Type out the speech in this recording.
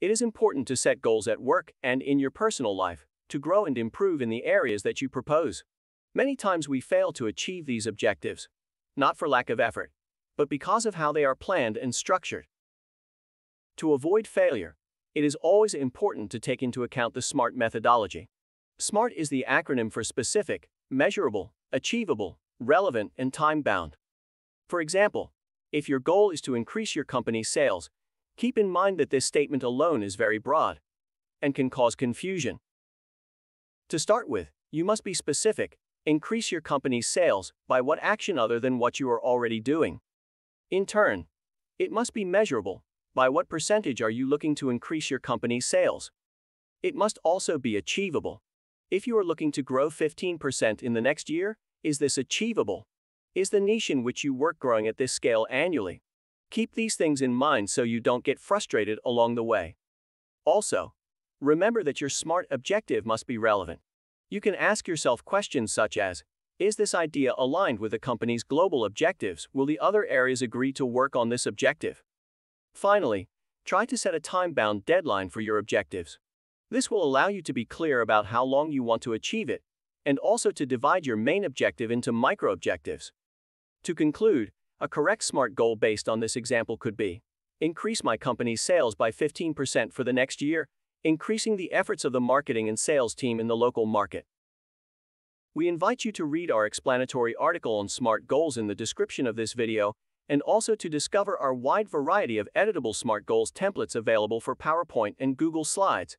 It is important to set goals at work and in your personal life to grow and improve in the areas that you propose. Many times we fail to achieve these objectives, not for lack of effort, but because of how they are planned and structured. To avoid failure, it is always important to take into account the SMART methodology. SMART is the acronym for specific, measurable, achievable, relevant, and time bound. For example, if your goal is to increase your company's sales, keep in mind that this statement alone is very broad and can cause confusion. To start with, you must be specific, increase your company's sales by what action other than what you are already doing. In turn, it must be measurable, by what percentage are you looking to increase your company's sales? It must also be achievable. If you are looking to grow 15% in the next year, is this achievable? Is the niche in which you work growing at this scale annually? Keep these things in mind so you don't get frustrated along the way. Also, remember that your SMART objective must be relevant. You can ask yourself questions such as Is this idea aligned with the company's global objectives? Will the other areas agree to work on this objective? Finally, try to set a time bound deadline for your objectives. This will allow you to be clear about how long you want to achieve it, and also to divide your main objective into micro objectives. To conclude, a correct SMART goal based on this example could be increase my company's sales by 15% for the next year, increasing the efforts of the marketing and sales team in the local market. We invite you to read our explanatory article on SMART goals in the description of this video, and also to discover our wide variety of editable SMART goals templates available for PowerPoint and Google Slides.